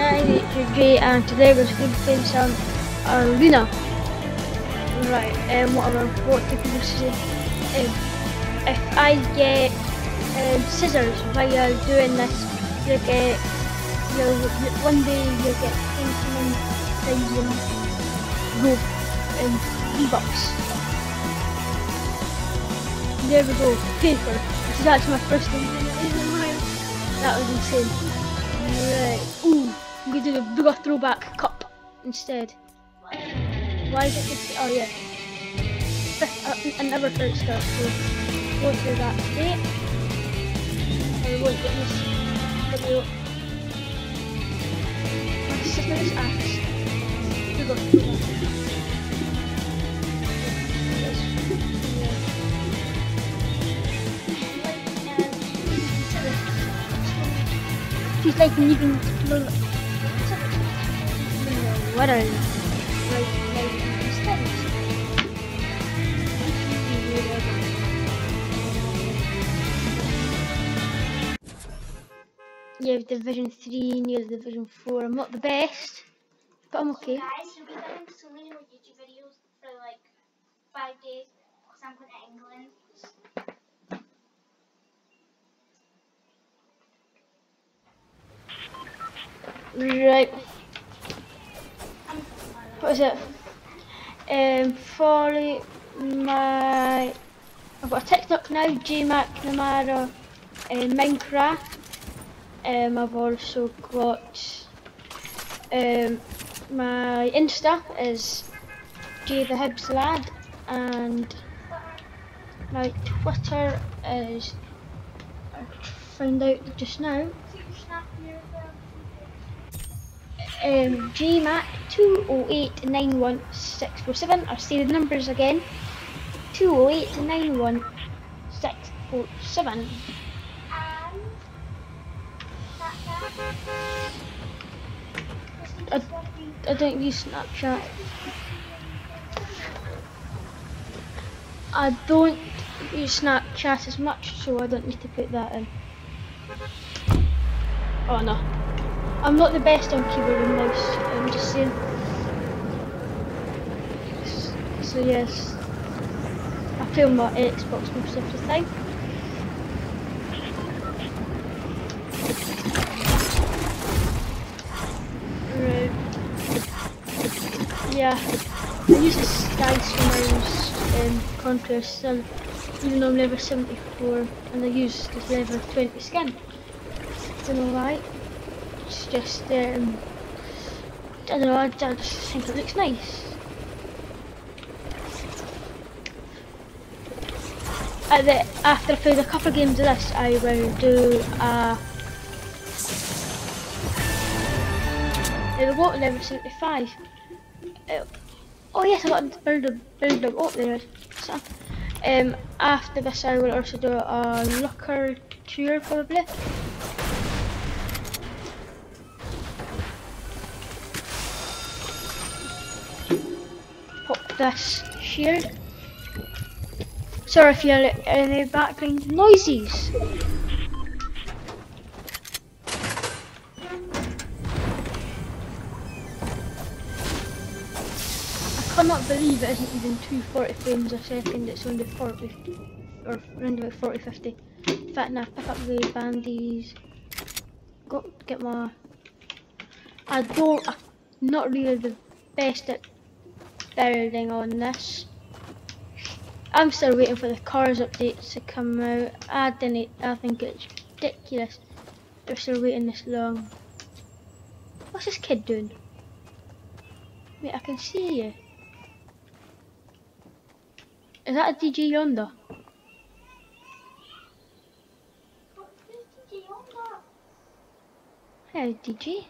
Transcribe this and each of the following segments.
guys, it's Jay and today we're going to be playing some Arena. Right, um, whatever, what do people say? Um, if I get um, scissors while you're doing this, you get, you'll, one day you'll get 21,000 rope in V-Bucks. There we go, paper. This is actually my first time doing it. That was insane. Right. Ooh, Gonna do the bigger throwback cup instead. Why is it just, oh yeah. Uh, another third star, so won't do that today. I won't get this video. Asked to go through that. She's like leaving what are like like You have Division 3 near you Division 4. I'm not the best, but I'm okay. Guys, you'll be getting so many YouTube videos for like five days because I'm going to England. Right. What is it? Um, follow my. I've got a TikTok now, JMac Namara um, Minecraft. Um, I've also got um, my Insta is J the Hibs Lad, and my Twitter is. I found out just now. Um, GMAC 2089164 I'll say the numbers again. 2089164 I, I don't use Snapchat. I don't use Snapchat as much, so I don't need to put that in. Oh no. I'm not the best on keyboard and mouse, I'm just saying. So yes, I play on my Xbox most of the time. Right. Yeah, I use the dice for my um, contest, and even though I'm level 74, and I use this level 20 skin. Know why it's just um, I don't know, I, I just think it looks nice. At the, after I play a couple of games of this, I will do a. There we go, level 75. Uh, oh yes, I got to build a build a oh there. So, um, after this, I will also do a locker tour probably. This shield. Sorry if you hear any background noises. I cannot believe it isn't even 240 frames a second, it's only 40 or around about 40 50. In fact now pick up the bandies. Go get my I don't I'm not really the best at building on this. I'm still waiting for the cars updates to come out. I didn't. I think it's ridiculous. They're still waiting this long. What's this kid doing? Wait, I can see you. Is that a DJ Yonder? Hey, DJ.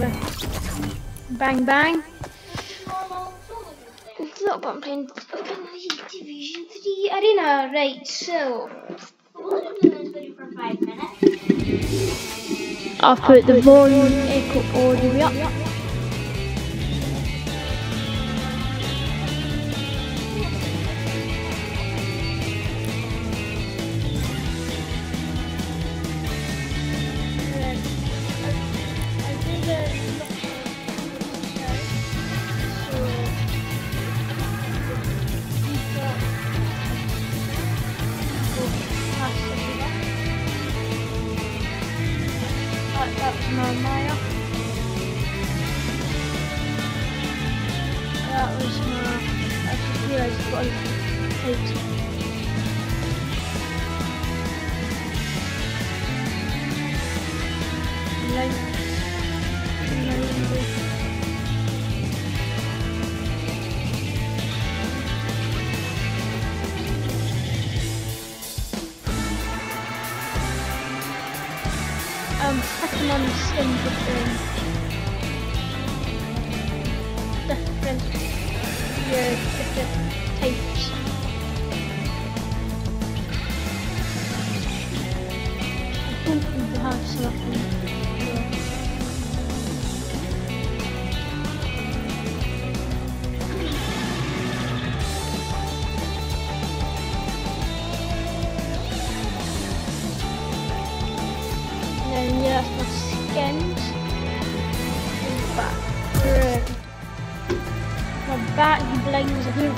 You. Bang, bang. It's not I'm playing. Division 3 Arena. Right, so. I'll put the volume echo all the way up. Maya. That was my. I realised what I typed. Um, Pokemon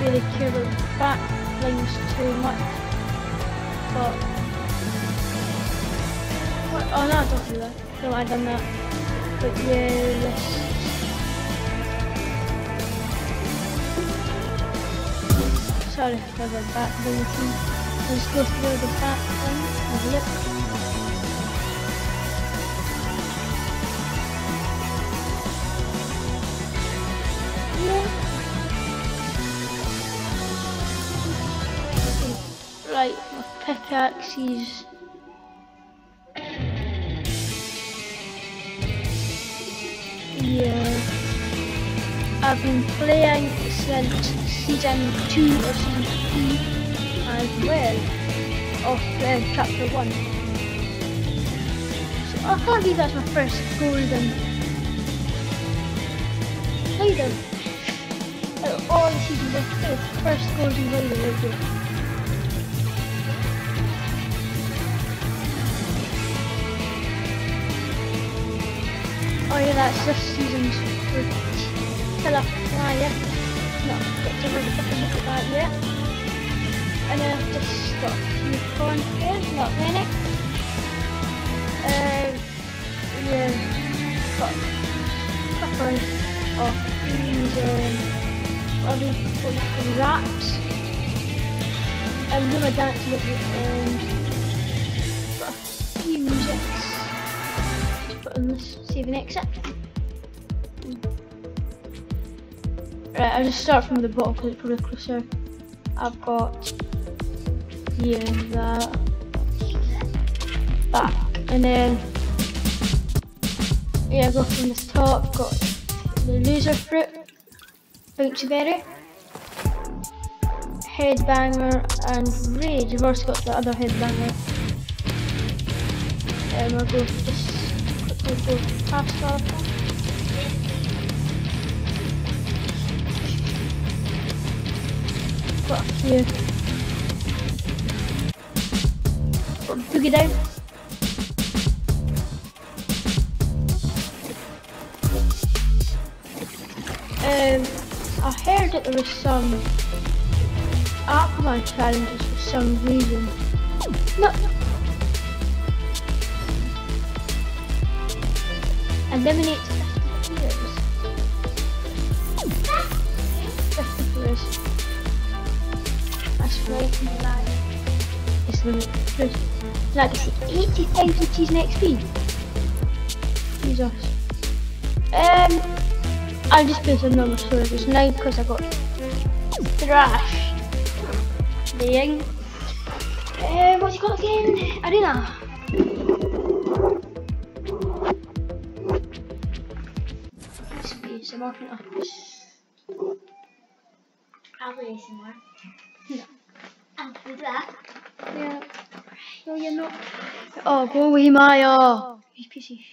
really care about back blings too much. But what, oh no, I don't do that. No, I done that. But yeah, this Sorry for the back bling thing. Let's go through the back thing. Right, my pickaxes. Yeah. I've been playing since season 2 or season 3 as well of uh, chapter 1. So I can't believe that's my first golden item. Of all seasons, first golden item there. Yeah, that's this season's killer flyer. Not got to really look at that yet. And then I've just got a few corn here, not many. Um, yeah, got a couple of these, um, what they called, wraps. I'm my dance with it and got a few musics put on this save and exit. Right, I'll just start from the bottom because it's probably closer. I've got here that back and then yeah, I go from the top, got the Loserfruit, bouncy berry, headbanger and rage. I've also got the other headbanger. Um, and we'll go just quickly go past all of them. Got a few. Got Boogie down. Um, I heard that there was some Aquaman challenges for some reason. No. Eliminate 50 players. 50 players. That's right. It's limit players. Like 80,000 season XP. Jesus. Um, I'll just play some normal servers now because I got Thrash. Being. Uh, what's he got again? Arena. Let's be some more up. I'll play some more. Yeah. And do that. Yeah. No, you're not. Oh, go away, Maya. You pissy.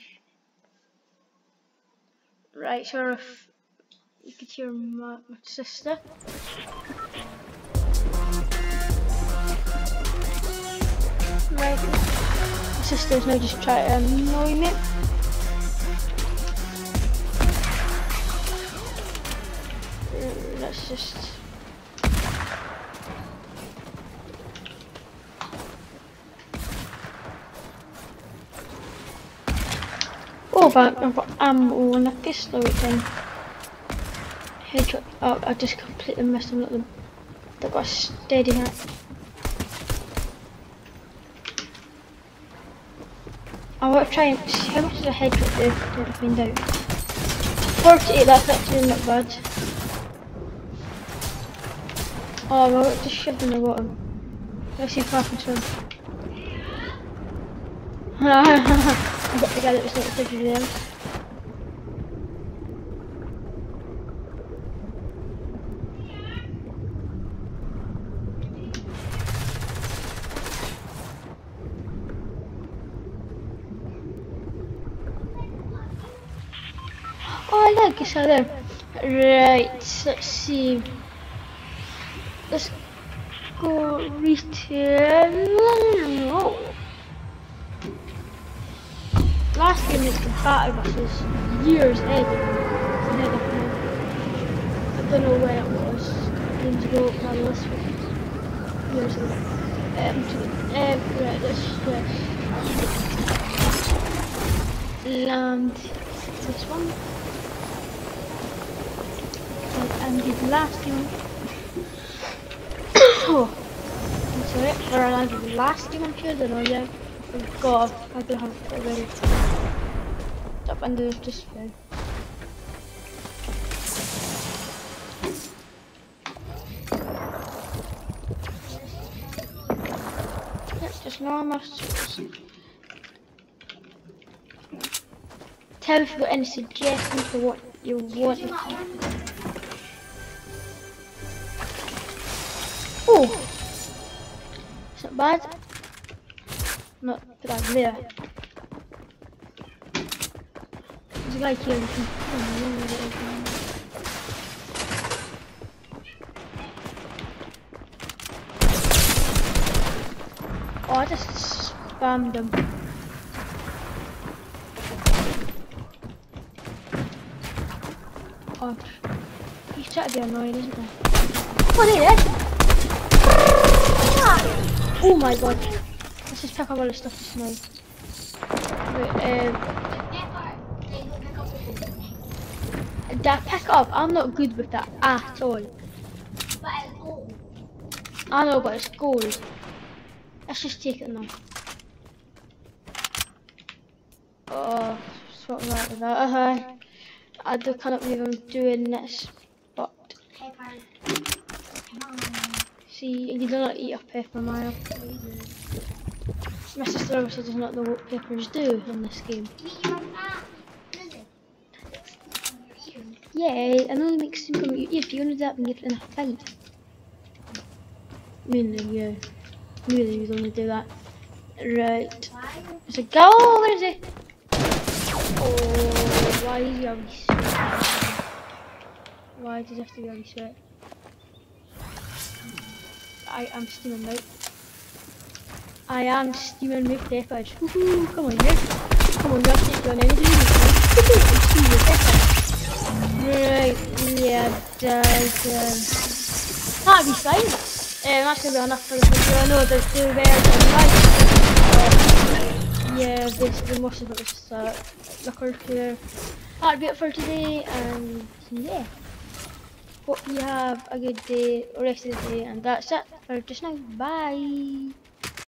Right, if you could hear my, my sister. Right. My sister's now just trying to annoy me. Let's just. Oh, but I've got ammo and a pistol thing. Headshot. Oh, I just completely messed them. Them. They've got a steady hand. I want to try and see how much does a headshot do to find out. 48, that's actually not bad. Oh, well, just shoved in the bottom. Let's see if I can swim. I got the guy that was not. Oh look, it's out there. Right, let's see. Let's go retail. Last game is the battle versus years ahead. I don't know where it was. Games ago, my list years ago. Um, to, um, right, let's land this one. And the last one. Oh, I'm sorry, or I landed the last game I'm sure, god, I don't have it already. Up under the display. That's just normal. Tell me if you've got any suggestions for what you want. It's not bad. Not bad there. There's a guy here. Oh, I just spammed him. Oh, he's trying to be annoying, isn't he? What is it? Oh my god. Let's just pack up all the stuff now. Wait, um, that pick up, I'm not good with that at all. I know, but it's gold. Let's just take it now. Oh, swap that. Uh -huh. I cannot believe I'm doing this, but see, you do not eat a paper mile. My sister obviously does not know what papers do in this game. Yeah, I know it makes them come if you only do that when you're in a fight. Mainly, yeah. Really, you only do that. Right. There's a go, where is it? Oh, why is he always sweat? Why does he have to be always sweat? I am steaming out. I am steaming with peppers. Woohoo, come on, yeah. Come on, you're on. I'm. Right, yeah, that'll be fine. Um, that's gonna be enough for the video. I know there's two bears lights. Uh, yeah, basically most of it was just uh, here. That'll be it for today, and yeah. Hope you have a good day, rest of the day, and that's it for just now. Bye.